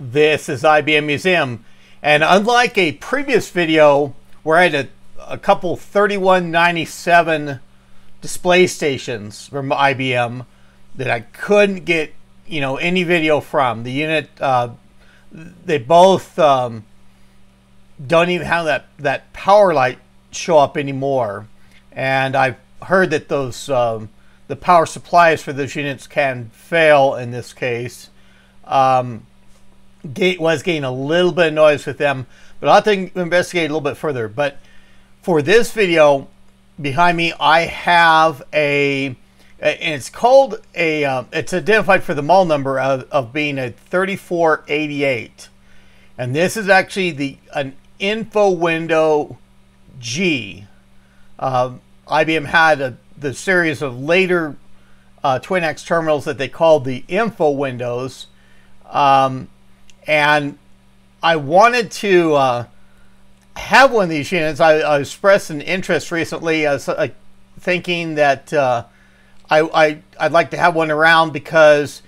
This is IBM Museum. And unlike a previous video where I had a, a couple 3197 display stations from IBM that I couldn't get, you know, any video from, the unit, uh, they both um, don't even have that, that power light show up anymore. And I've heard that those um, the power supplies for those units can fail in this case. Um, gate was getting a little bit of noise with them, but I'll to investigate a little bit further. But for this video, behind me, I have a, and it's called a, uh, it's identified for the model number of, of being a 3488. And this is actually the an info window D. Uh, IBM had a, the series of later uh, Twinax terminals that they called the info windows. Um, and I wanted to uh, have one of these units. I, I expressed an interest recently, as uh, thinking that uh, I, I I'd like to have one around because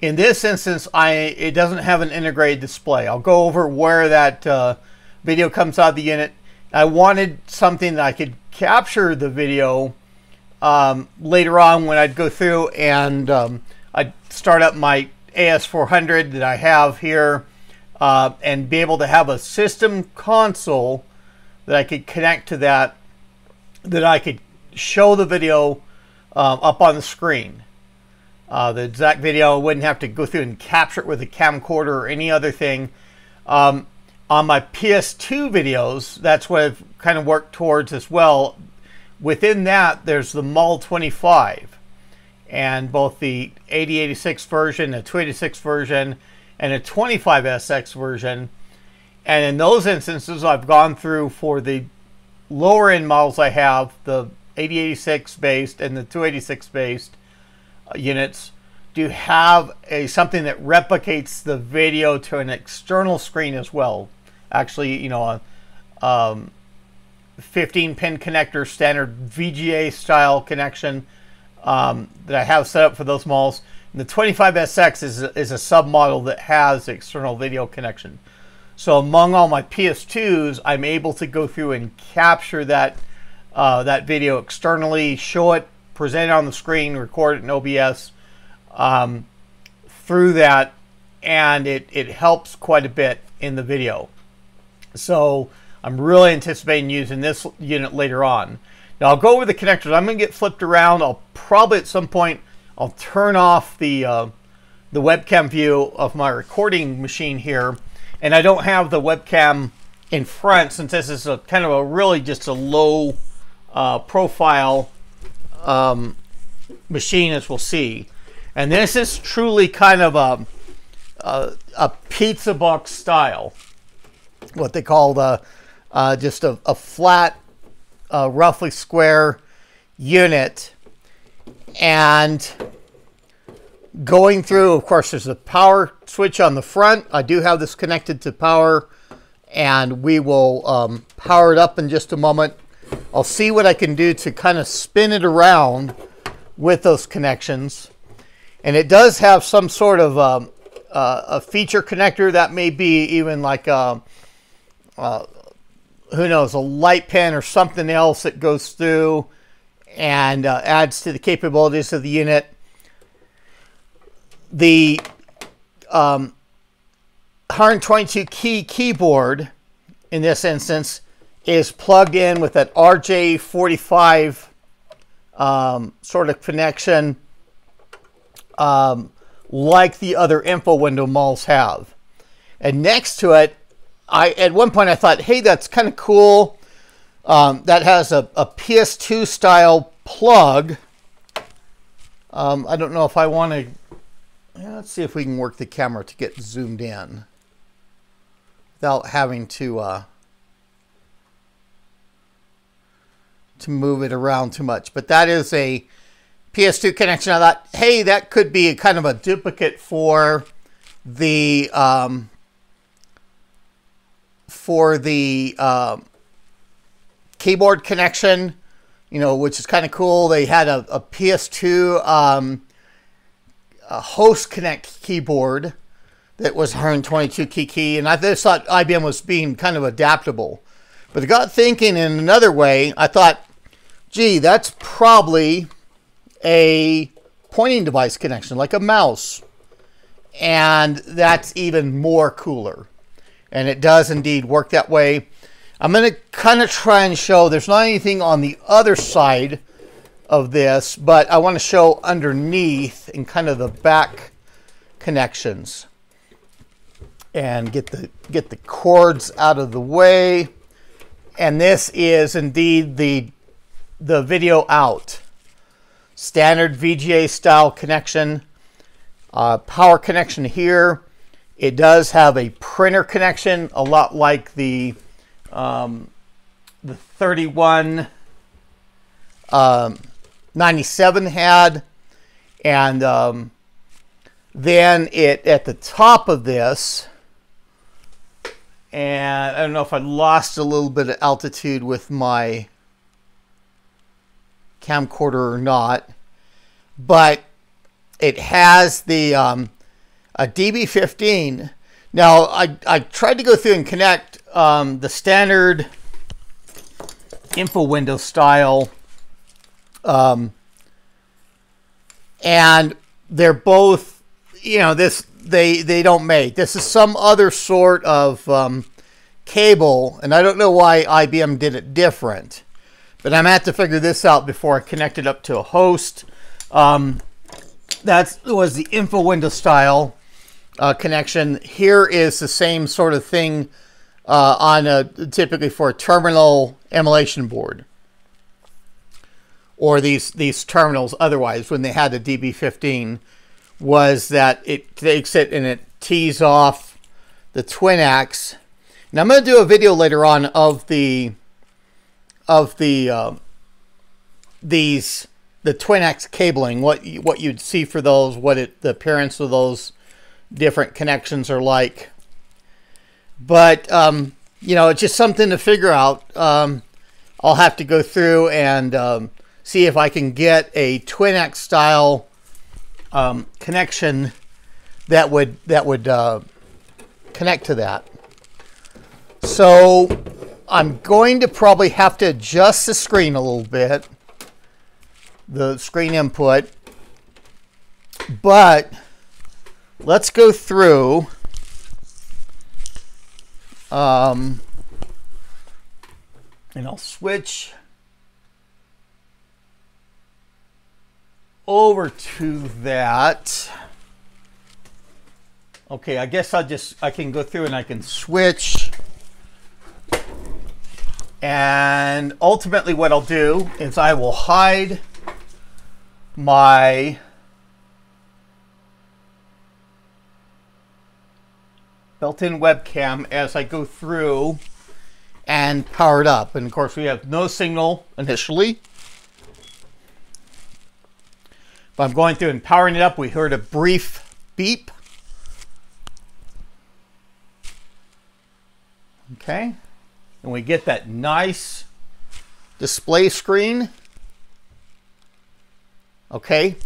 in this instance, I it doesn't have an integrated display. I'll go over where that uh, video comes out of the unit. I wanted something that I could capture the video um, later on when I'd go through and um, I'd start up my AS400 that I have here uh, and be able to have a system console that I could connect to that, that I could show the video um, up on the screen. Uh, the exact video, I wouldn't have to go through and capture it with a camcorder or any other thing. Um, on my PS2 videos, that's what I've kind of worked towards as well. Within that, there's the Model 25 and both the 8086 version, the 286 version, and a 25SX version. And in those instances, I've gone through for the lower end models I have, the 8086 based and the 286 based uh, units, to have a something that replicates the video to an external screen as well. Actually, you know, a um, 15 pin connector, standard VGA style connection um, that I have set up for those models. The 25SX is, is a submodel that has external video connection. So among all my PS2s, I'm able to go through and capture that uh, that video externally, show it, present it on the screen, record it in OBS um, through that, and it, it helps quite a bit in the video. So I'm really anticipating using this unit later on. Now I'll go over the connectors. I'm going to get flipped around. I'll probably at some point I'll turn off the uh, the webcam view of my recording machine here, and I don't have the webcam in front since this is a kind of a really just a low uh, profile um, machine as we'll see. And this is truly kind of a, a, a pizza box style, what they call the uh, just a, a flat a roughly square unit. And going through, of course, there's a power switch on the front. I do have this connected to power and we will um, power it up in just a moment. I'll see what I can do to kind of spin it around with those connections. And it does have some sort of um, uh, a feature connector that may be even like a, uh, who knows, a light pen or something else that goes through and uh, adds to the capabilities of the unit. The um, 122 key keyboard in this instance is plugged in with that RJ45 um, sort of connection um, like the other info window models have. And next to it I at one point I thought, hey, that's kind of cool. Um, that has a, a, PS2 style plug. Um, I don't know if I want to. Yeah, let's see if we can work the camera to get zoomed in without having to uh, to move it around too much. But that is a PS2 connection. I thought, hey, that could be a kind of a duplicate for the um, for the uh, keyboard connection, you know, which is kind of cool. They had a, a PS2 um, a host connect keyboard that was 122 key key, and I just thought IBM was being kind of adaptable. But I got thinking in another way. I thought, gee, that's probably a pointing device connection, like a mouse. And that's even more cooler. And it does indeed work that way. I'm going to kind of try and show there's not anything on the other side of this, but I want to show underneath and kind of the back connections and get the get the cords out of the way. And this is indeed the the video out. Standard VGA style connection. Uh, power connection here. It does have a printer connection, a lot like the um, the 31 um, 97 had. And um, then it at the top of this, and I don't know if I lost a little bit of altitude with my camcorder or not, but it has the um, a DB15. Now I, I tried to go through and connect um, the standard info window style um, and they're both, you know, this they they don't make. This is some other sort of um, cable, and I don't know why IBM did it different. But I'm at to figure this out before I connect it up to a host. Um, that was the info window style uh, connection. Here is the same sort of thing uh, on a typically for a terminal emulation board or these these terminals otherwise when they had the DB15 was that it takes it and it tees off the Twinax. Now I'm going to do a video later on of the of the uh, these the Twinax cabling, what what you'd see for those, what it the appearance of those different connections are like. But um, you know, it's just something to figure out. Um, I'll have to go through and um, see if I can get a Twinax style um, connection that would that would uh, connect to that. So I'm going to probably have to adjust the screen a little bit, the screen input, but let's go through um, and I'll switch over to that. Okay, I guess I'll just, I can go through and I can switch. And ultimately what I'll do is I will hide my built-in webcam as I go through and power it up. And of course we have no signal initially. But I'm going through and powering it up. We heard a brief beep. Okay. And we get that nice display screen. Okay.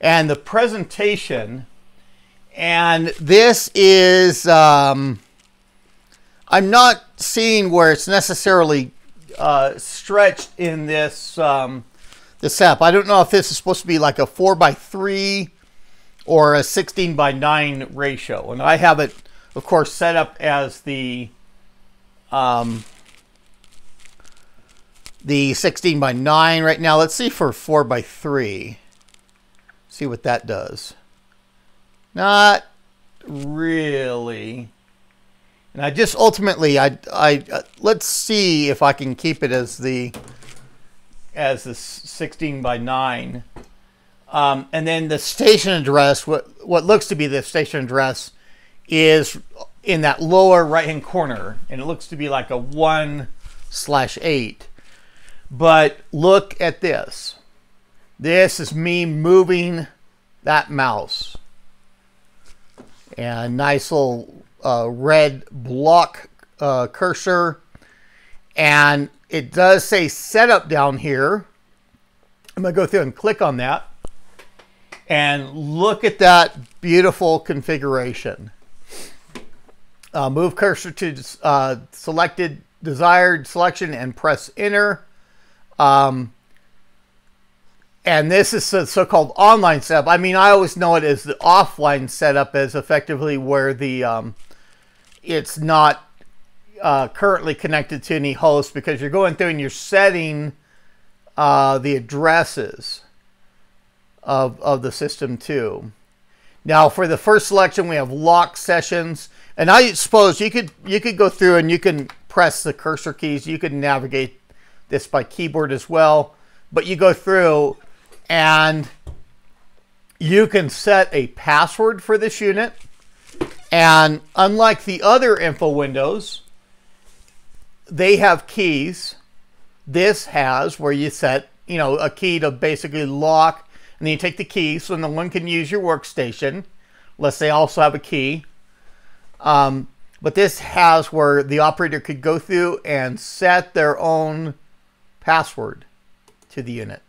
And the presentation. And this is, um, I'm not seeing where it's necessarily uh, stretched in this um, this app. I don't know if this is supposed to be like a 4 by 3 or a 16 by 9 ratio. And I have it, of course, set up as the um, the 16 by 9 right now. Let's see for 4 by 3. See what that does. Not really. And I just ultimately, I, I, uh, let's see if I can keep it as the as the 16 by 9. Um, and then the station address, what, what looks to be the station address, is in that lower right hand corner. And it looks to be like a 1 slash 8. But look at this. This is me moving that mouse. And nice little uh, red block uh, cursor. And it does say setup down here. I'm going to go through and click on that. And look at that beautiful configuration. Uh, move cursor to uh, selected desired selection and press enter. Um, and this is the so-called online setup. I mean, I always know it as the offline setup as effectively where the um, it's not uh, currently connected to any host because you're going through and you're setting uh, the addresses of, of the system too. Now for the first selection, we have lock sessions. And I suppose you could you could go through and you can press the cursor keys. You can navigate this by keyboard as well. But you go through and you can set a password for this unit. And unlike the other info windows, they have keys. This has where you set, you know, a key to basically lock, and then you take the key so no one can use your workstation, unless they also have a key. Um, but this has where the operator could go through and set their own password to the unit.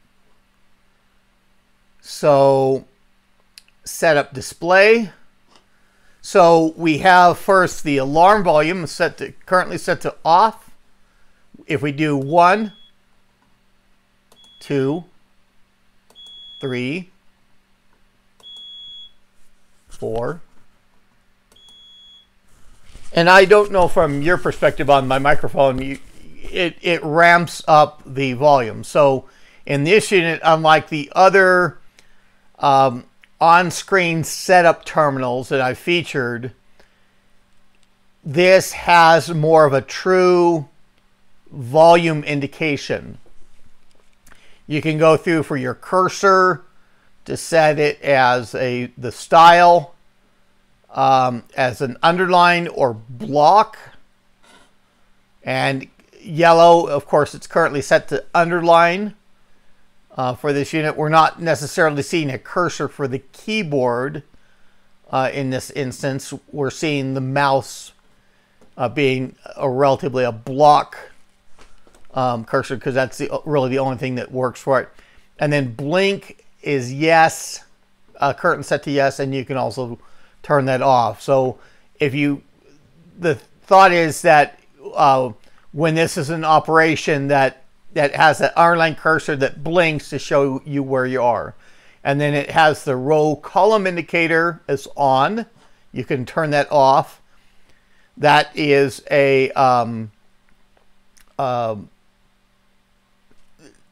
So setup display. So we have first the alarm volume set to currently set to off. If we do one, two, three, four, and I don't know from your perspective on my microphone, you, it, it ramps up the volume. So in this unit, unlike the other um, on-screen setup terminals that I featured, this has more of a true volume indication. You can go through for your cursor to set it as a the style um, as an underline or block and yellow of course it's currently set to underline uh, for this unit. We're not necessarily seeing a cursor for the keyboard uh, in this instance. We're seeing the mouse uh, being a relatively a block um, cursor because that's the, really the only thing that works for it. And then blink is yes, uh, curtain set to yes, and you can also turn that off. So if you, the thought is that uh, when this is an operation that that has that underline cursor that blinks to show you where you are. And then it has the row column indicator is on. You can turn that off. That is a um, uh,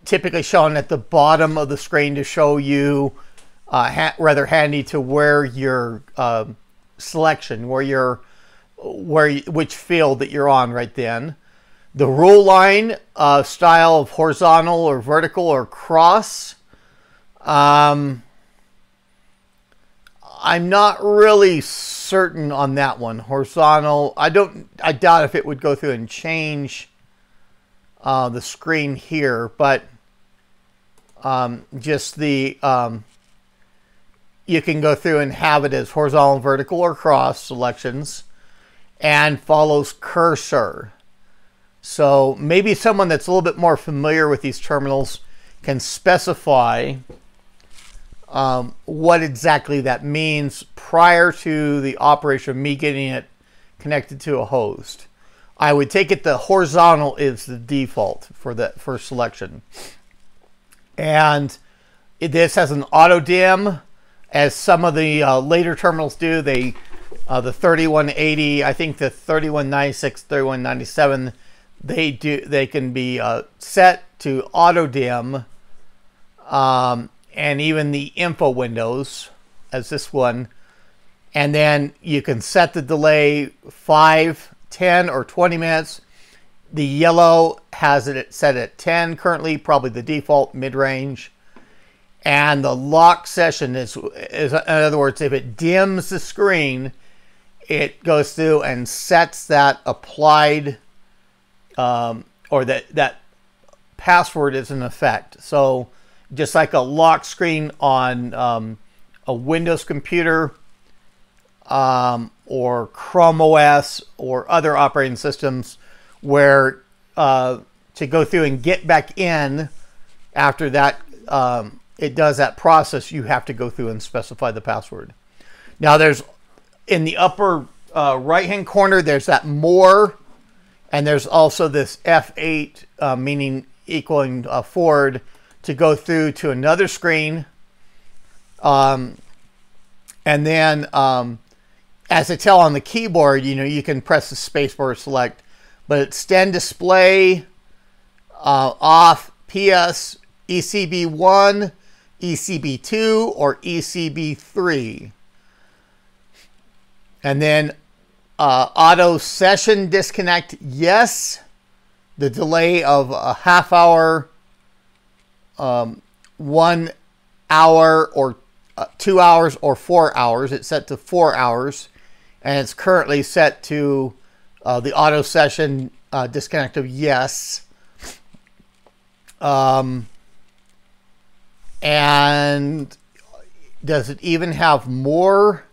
typically shown at the bottom of the screen to show you uh, ha rather handy to where your uh, selection, where your where which field that you're on right then. The rule line uh, style of horizontal or vertical or cross. Um, I'm not really certain on that one. Horizontal, I don't, I doubt if it would go through and change uh, the screen here, but um, just the, um, you can go through and have it as horizontal, vertical, or cross selections and follows cursor. So maybe someone that's a little bit more familiar with these terminals can specify um, what exactly that means prior to the operation of me getting it connected to a host. I would take it the horizontal is the default for that first selection. And this has an auto dim as some of the uh, later terminals do. They uh, the 3180, I think the 3196, 3197 they do they can be uh, set to auto dim um, and even the info windows as this one. And then you can set the delay 5 10 or 20 minutes. The yellow has it set at 10 currently probably the default mid-range. And the lock session is, is in other words if it dims the screen it goes through and sets that applied um, or that that password is in effect. So just like a lock screen on um, a Windows computer um, or Chrome OS or other operating systems where uh, to go through and get back in after that um, it does that process you have to go through and specify the password. Now there's in the upper uh, right hand corner, there's that more, and there's also this F8, uh, meaning equaling uh, forward, to go through to another screen. Um, and then, um, as I tell on the keyboard, you know, you can press the spacebar select, but extend display uh, off PS ECB1, ECB2, or ECB3. And then uh, auto session disconnect, yes. The delay of a half hour, um, one hour, or uh, two hours, or four hours. It's set to four hours. And it's currently set to uh, the auto session uh, disconnect of yes. Um, and does it even have more?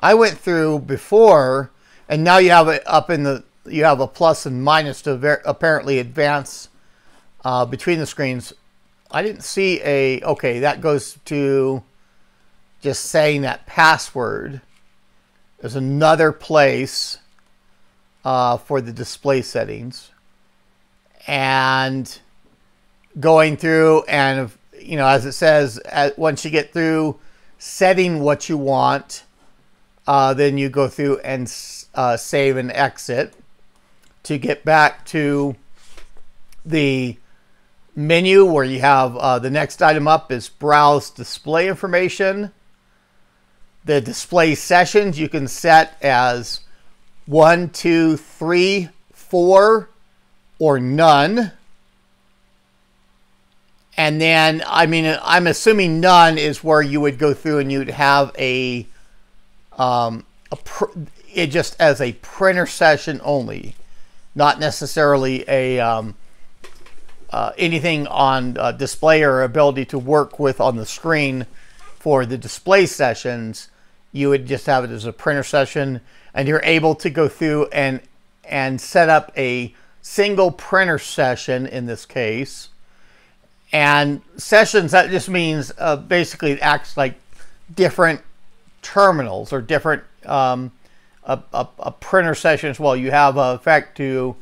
I went through before, and now you have it up in the you have a plus and minus to apparently advance uh, between the screens. I didn't see a okay. That goes to just saying that password. There's another place uh, for the display settings, and going through and you know as it says once you get through setting what you want uh, then you go through and uh, save and exit to get back to the menu where you have uh, the next item up is browse display information. The display sessions you can set as one two three four or none. And then, I mean, I'm assuming none is where you would go through and you'd have a, um, a it just as a printer session only, not necessarily a um, uh, anything on uh, display or ability to work with on the screen for the display sessions. You would just have it as a printer session, and you're able to go through and and set up a single printer session in this case and sessions, that just means uh, basically it acts like different terminals or different um, a, a, a, printer session as well. You have a effect to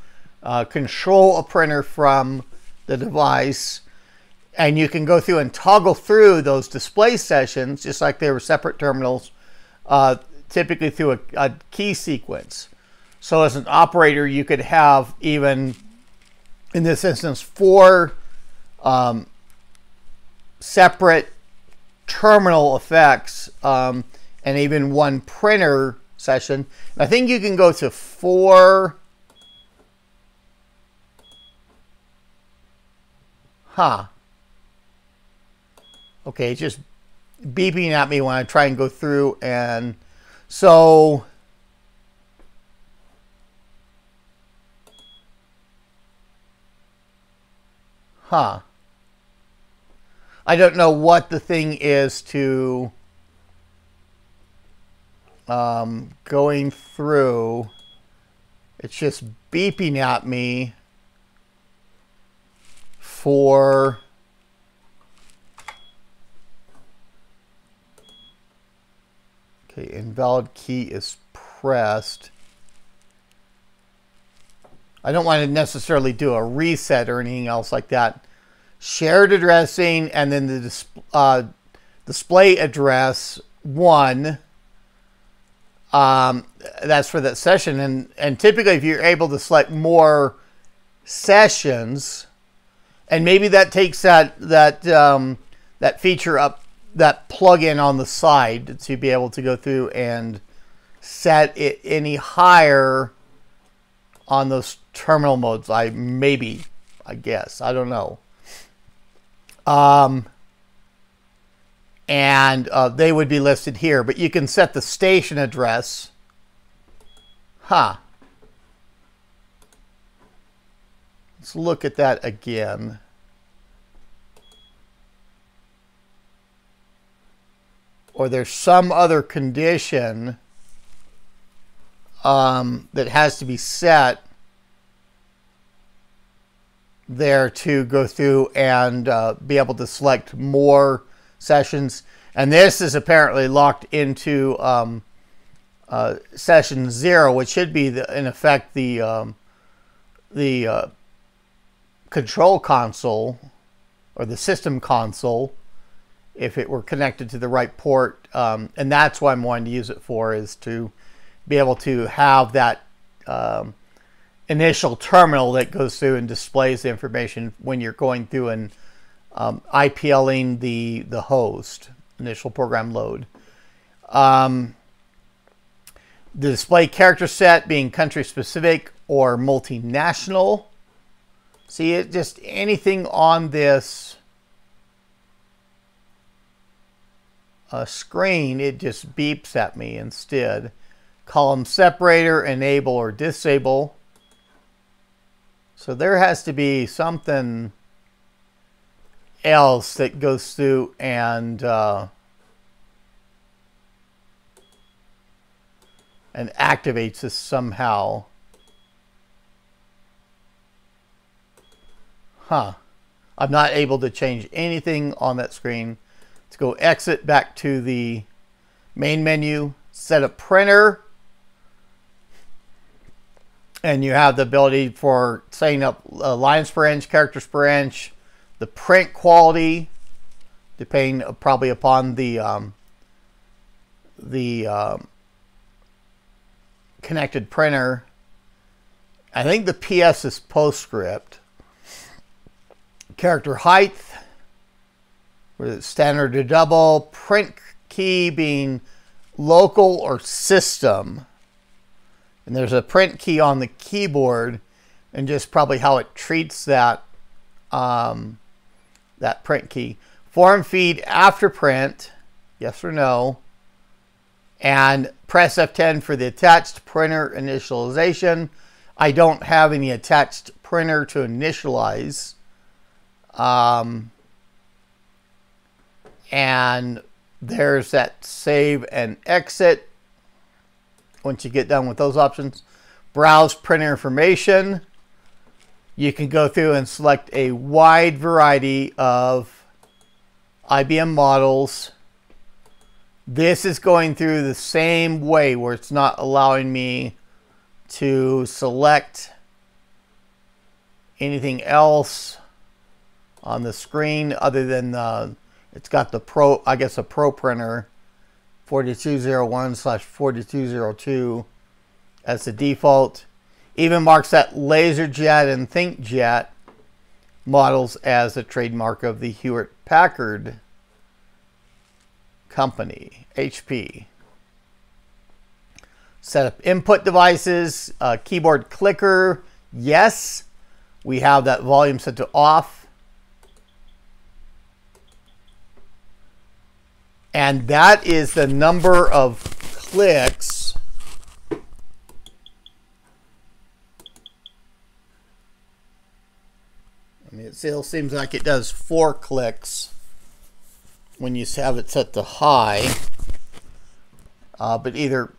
uh, control a printer from the device and you can go through and toggle through those display sessions just like they were separate terminals uh, typically through a, a, key sequence. So as an operator you could have even in this instance four um, separate terminal effects um, and even one printer session. I think you can go to four. Huh. Okay, it's just beeping at me when I try and go through and so huh I don't know what the thing is to um, going through. It's just beeping at me for okay invalid key is pressed I don't want to necessarily do a reset or anything else like that shared addressing, and then the dis uh, display address one. Um, that's for that session, and and typically, if you're able to select more sessions, and maybe that takes that that um, that feature up that plugin on the side to be able to go through and set it any higher on those terminal modes. I maybe, I guess, I don't know. Um, and uh, they would be listed here. But you can set the station address. Huh. Let's look at that again. Or there's some other condition um, that has to be set there to go through and uh, be able to select more sessions. And this is apparently locked into um, uh, session zero, which should be the, in effect the um, the uh, control console or the system console if it were connected to the right port. Um, and that's what I'm wanting to use it for is to be able to have that um, initial terminal that goes through and displays the information when you're going through and um, IPLing the, the host, initial program load. Um, the display character set being country specific or multinational. See it just anything on this uh, screen, it just beeps at me instead. Column separator, enable or disable. So there has to be something else that goes through and uh, and activates this somehow. Huh. I'm not able to change anything on that screen. Let's go exit back to the main menu, set a printer, and you have the ability for setting up lines per inch, characters per inch, the print quality, depending probably upon the um, the um, connected printer. I think the PS is PostScript. Character height, standard to double, print key being local or system. And there's a print key on the keyboard and just probably how it treats that um, that print key. Form feed after print, yes or no. And press F10 for the attached printer initialization. I don't have any attached printer to initialize. Um, and there's that save and exit. Once you get done with those options, browse printer information. You can go through and select a wide variety of IBM models. This is going through the same way where it's not allowing me to select anything else on the screen other than uh, it's got the pro, I guess a Proprinter 4201 slash 4202 as the default. Even marks that LaserJet and ThinkJet models as a trademark of the Hewlett Packard company, HP. Set up input devices, uh, keyboard clicker, yes. We have that volume set to off. And that is the number of clicks I it still seems like it does four clicks when you have it set to high. Uh, but either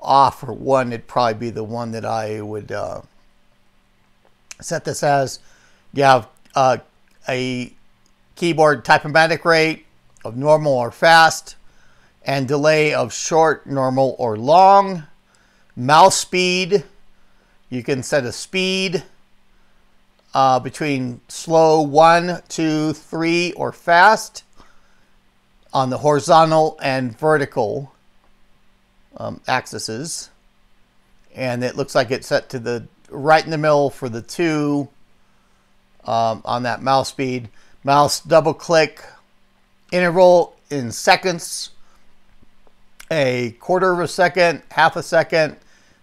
off or one, it'd probably be the one that I would uh, set this as. You have uh, a keyboard type-o-matic rate of normal or fast, and delay of short, normal, or long. Mouse speed, you can set a speed uh, between slow, one, two, three, or fast on the horizontal and vertical um, axes. And it looks like it's set to the right in the middle for the two um, on that mouse speed. Mouse double click interval in seconds, a quarter of a second, half a second,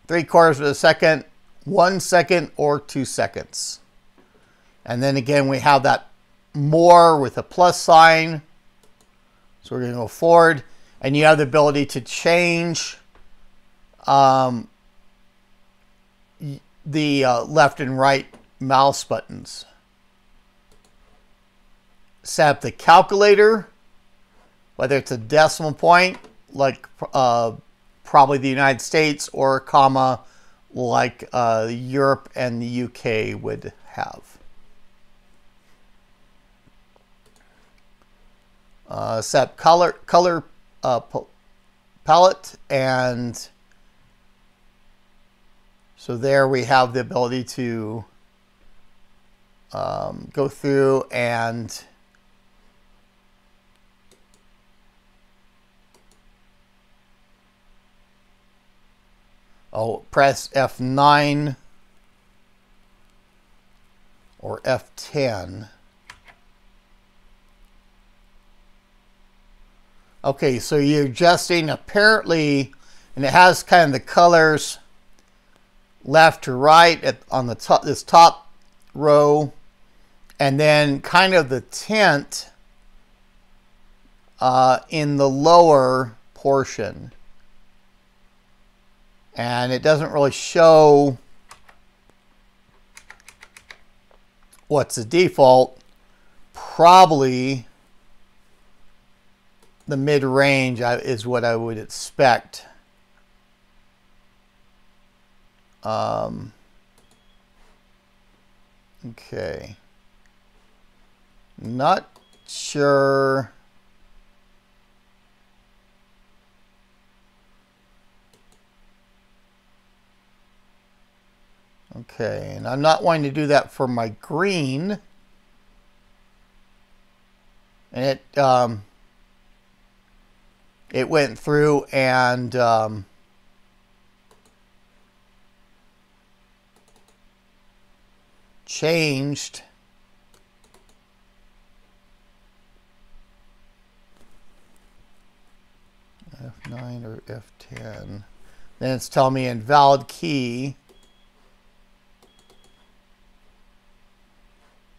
three quarters of a second, one second, or two seconds. And then again, we have that more with a plus sign so we're going to go forward and you have the ability to change um, the uh, left and right mouse buttons. Set up the calculator, whether it's a decimal point like uh, probably the United States or a comma like uh, Europe and the UK would have. Uh, set color color uh, palette and So there we have the ability to um, go through and oh press F9 or F10 okay so you're adjusting apparently and it has kind of the colors left to right at, on the top this top row and then kind of the tint uh, in the lower portion. And it doesn't really show what's the default. Probably the mid-range is what I would expect um, okay. Not sure. Okay, and I'm not wanting to do that for my green. And it um, it went through and um, changed F9 or F10. Then it's telling me invalid key.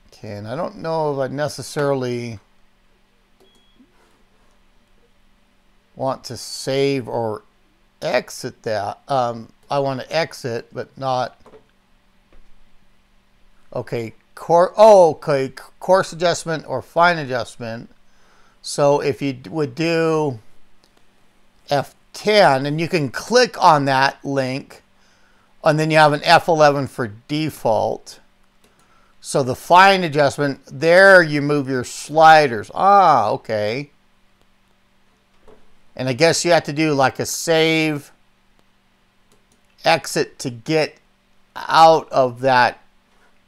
Okay, and I don't know if I necessarily want to save or exit that. Um, I want to exit, but not Okay, core, oh, okay, coarse adjustment or fine adjustment. So if you would do F10, and you can click on that link, and then you have an F11 for default. So the fine adjustment, there you move your sliders. Ah, okay. And I guess you have to do like a save, exit to get out of that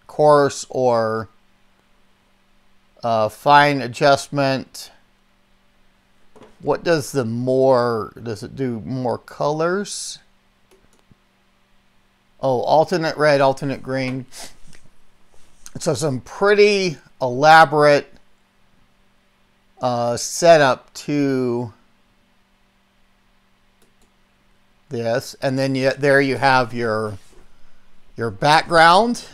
course or uh, fine adjustment. What does the more, does it do more colors? Oh, alternate red, alternate green. So some pretty elaborate uh, setup to this. And then you, there you have your, your background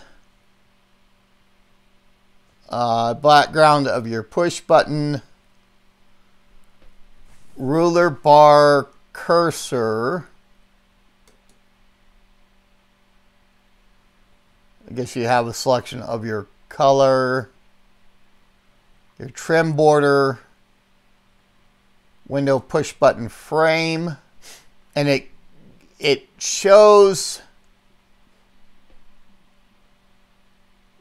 uh, background of your push button, ruler bar cursor. I guess you have a selection of your color, your trim border, window push button frame, and it it shows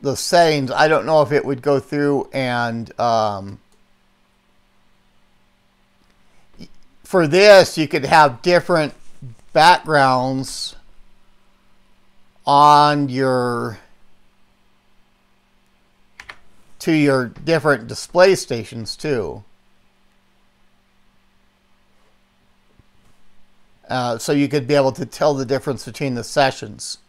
the settings, I don't know if it would go through and um, for this you could have different backgrounds on your to your different display stations too. Uh, so you could be able to tell the difference between the sessions.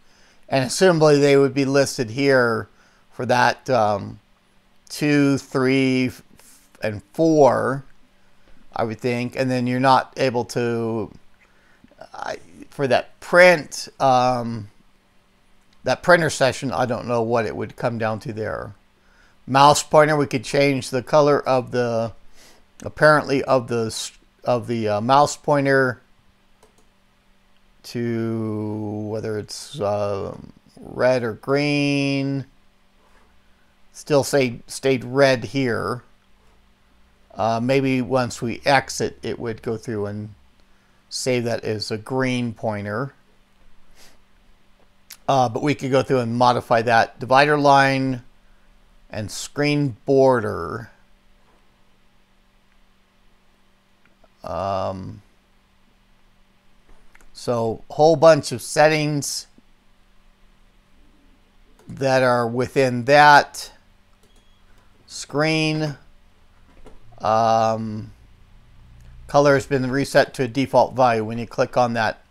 And assumably they would be listed here for that um, two, three, and four, I would think, and then you're not able to for that print um, that printer session. I don't know what it would come down to there. Mouse pointer, we could change the color of the apparently of the of the uh, mouse pointer to whether it's uh, red or green still say stayed red here. Uh, maybe once we exit, it would go through and save that as a green pointer. Uh, but we could go through and modify that divider line and screen border. Um, so whole bunch of settings that are within that screen. Um, color has been reset to a default value when you click on that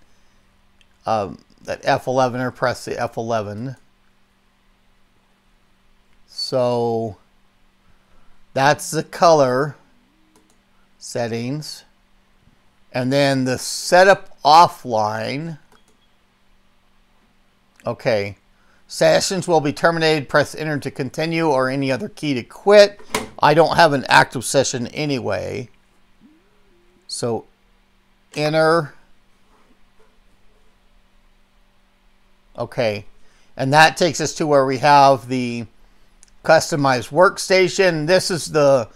um, that F11 or press the F11. So that's the color settings. And then the setup offline. Okay. Sessions will be terminated. Press enter to continue or any other key to quit. I don't have an active session anyway. So enter. Okay. And that takes us to where we have the customized workstation. This is the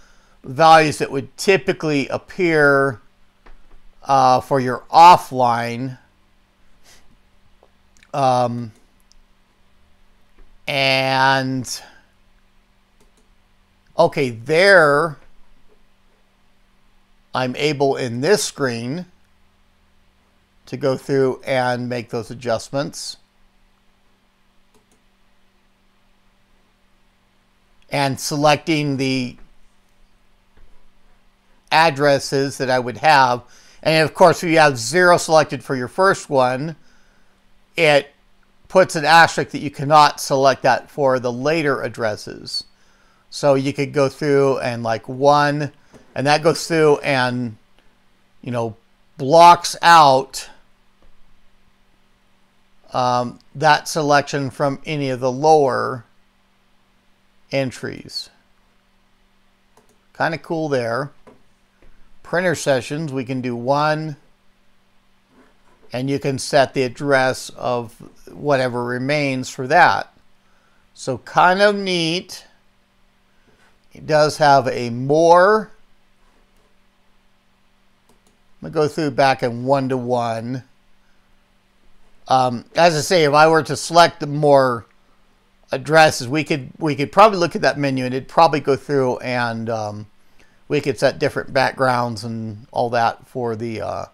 values that would typically appear uh, for your offline. Um, and okay, there I'm able in this screen to go through and make those adjustments. And selecting the addresses that I would have. And of course, if you have zero selected for your first one, it puts an asterisk that you cannot select that for the later addresses. So you could go through and like one, and that goes through and, you know, blocks out um, that selection from any of the lower entries. Kind of cool there. Printer sessions, we can do one, and you can set the address of whatever remains for that. So kind of neat. It does have a more. I'm to go through back in one to one. Um, as I say, if I were to select the more addresses, we could we could probably look at that menu and it'd probably go through and um, we could set different backgrounds and all that for the uh,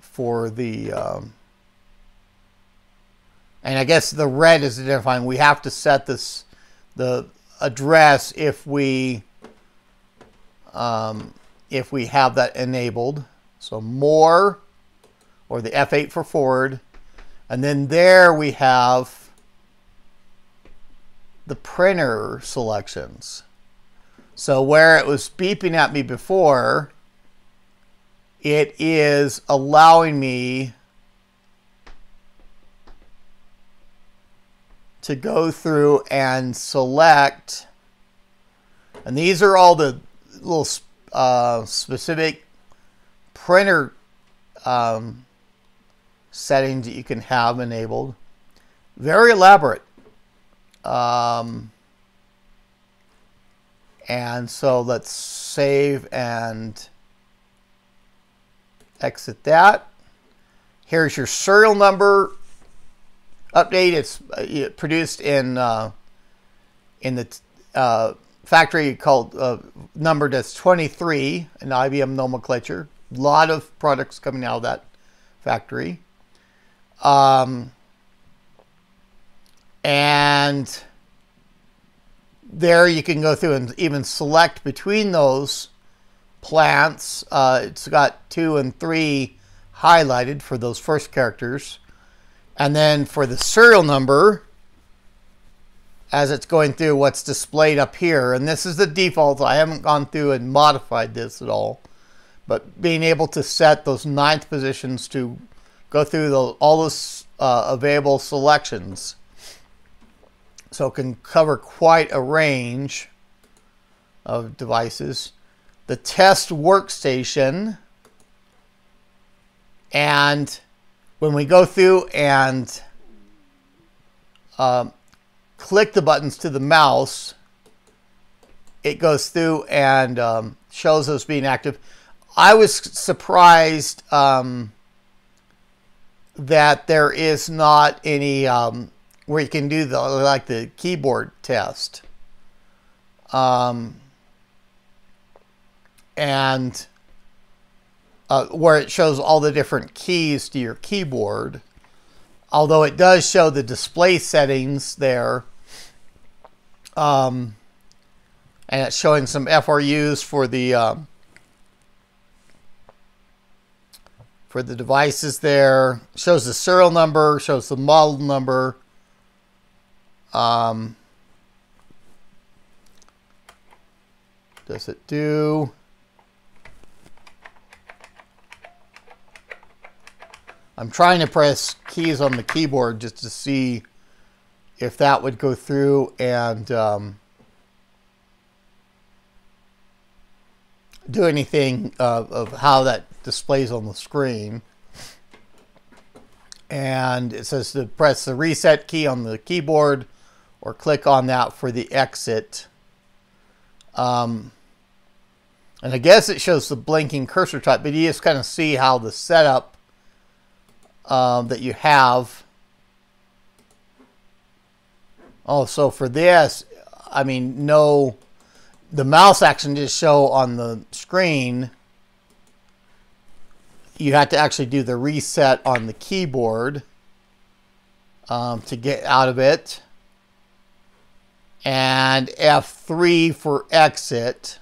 for the um, and I guess the red is identifying we have to set this the address if we um, if we have that enabled. So more or the F8 for forward. And then there we have the printer selections so where it was beeping at me before, it is allowing me to go through and select, and these are all the little uh, specific printer um, settings that you can have enabled. Very elaborate. Um, and so let's save and exit that. Here's your serial number update. It's uh, produced in uh, in the uh, factory called uh, numbered as 23 in IBM nomenclature. A lot of products coming out of that factory. Um, and there you can go through and even select between those plants. Uh, it's got two and three highlighted for those first characters. And then for the serial number, as it's going through what's displayed up here, and this is the default. I haven't gone through and modified this at all. But being able to set those ninth positions to go through the, all those uh, available selections so it can cover quite a range of devices. The test workstation. And when we go through and um, click the buttons to the mouse, it goes through and um, shows us being active. I was surprised um, that there is not any um, where you can do the like the keyboard test. Um, and uh, where it shows all the different keys to your keyboard. although it does show the display settings there. Um, and it's showing some FRUs for the um, for the devices there. Shows the serial number, shows the model number. Um, does it do? I'm trying to press keys on the keyboard just to see if that would go through and um, do anything uh, of how that displays on the screen. And it says to press the reset key on the keyboard or click on that for the exit. Um, and I guess it shows the blinking cursor type, but you just kind of see how the setup um, that you have. Oh, so for this, I mean, no, the mouse action just show on the screen. You have to actually do the reset on the keyboard um, to get out of it. And F3 for exit.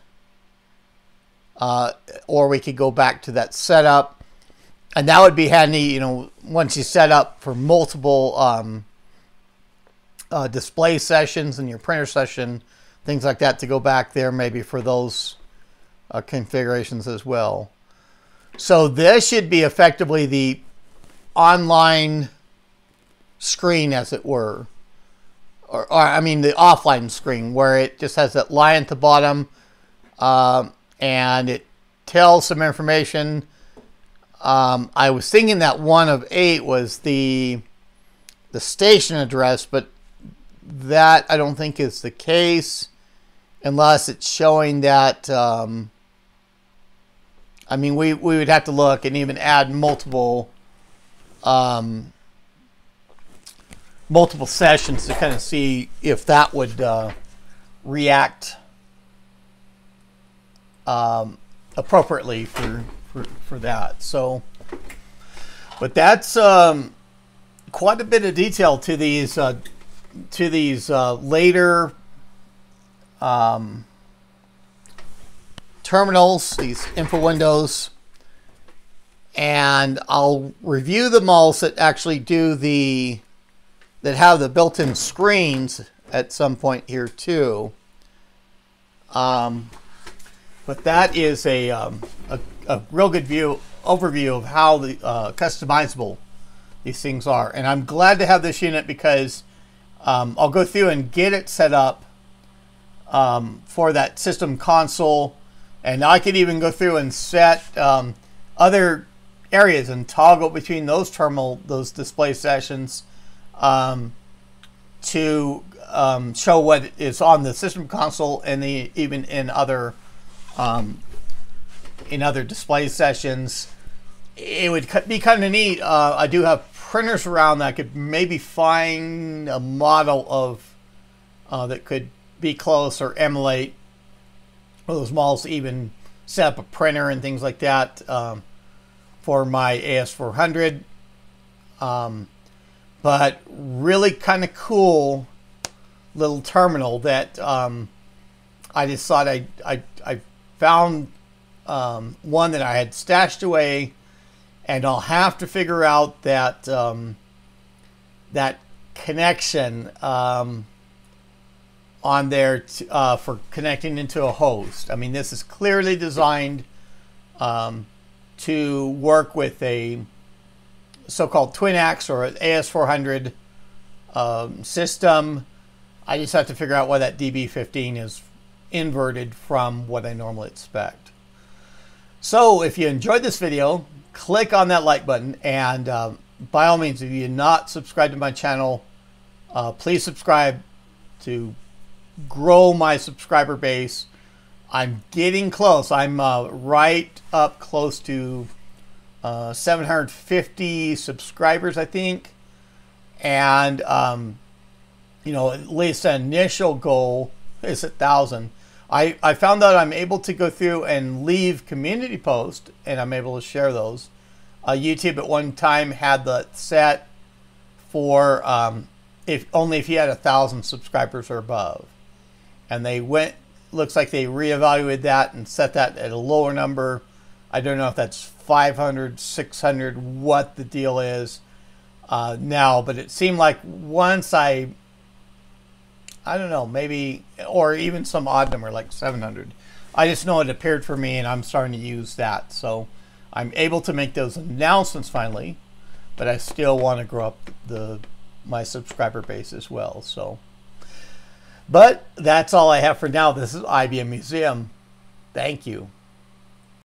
Uh, or we could go back to that setup. And that would be handy, you know, once you set up for multiple um, uh, display sessions in your printer session, things like that, to go back there maybe for those uh, configurations as well. So this should be effectively the online screen, as it were. Or, or I mean, the offline screen, where it just has that line at the bottom. Uh, and it tells some information. Um, I was thinking that one of eight was the the station address, but that I don't think is the case unless it's showing that. Um, I mean, we, we would have to look and even add multiple um, multiple sessions to kind of see if that would uh, react um, appropriately for, for, for that. So, but that's um, quite a bit of detail to these uh, to these uh, later um, terminals, these info windows, and I'll review the models that actually do the that have the built-in screens at some point here too. Um, but that is a, um, a, a, real good view overview of how the uh, customizable these things are. And I'm glad to have this unit because um, I'll go through and get it set up um, for that system console. And I could even go through and set um, other areas and toggle between those terminal, those display sessions um, to um, show what is on the system console and the, even in other um, in other display sessions. It would be kind of neat. Uh, I do have printers around that could maybe find a model of uh, that could be close or emulate those models. Even set up a printer and things like that um, for my AS400. Um, but really kind of cool little terminal that um, I just thought I I I found um, one that I had stashed away, and I'll have to figure out that um, that connection um, on there uh, for connecting into a host. I mean, this is clearly designed um, to work with a so-called twin Twinax or AS400 um, system. I just have to figure out why that DB15 is inverted from what I normally expect. So if you enjoyed this video, click on that like button and uh, by all means, if you're not subscribed to my channel, uh, please subscribe to grow my subscriber base. I'm getting close. I'm uh, right up close to uh, 750 subscribers, I think. And, um, you know, at least the initial goal is a thousand. I, I found out I'm able to go through and leave community posts and I'm able to share those. Uh, YouTube at one time had the set for um, if only if you had a thousand subscribers or above. And they went, looks like they reevaluated that and set that at a lower number. I don't know if that's 500, 600, what the deal is uh, now, but it seemed like once I, I don't know, maybe, or even some odd number like 700. I just know it appeared for me and I'm starting to use that. So I'm able to make those announcements finally, but I still want to grow up the my subscriber base as well. So, but that's all I have for now. This is IBM Museum. Thank you.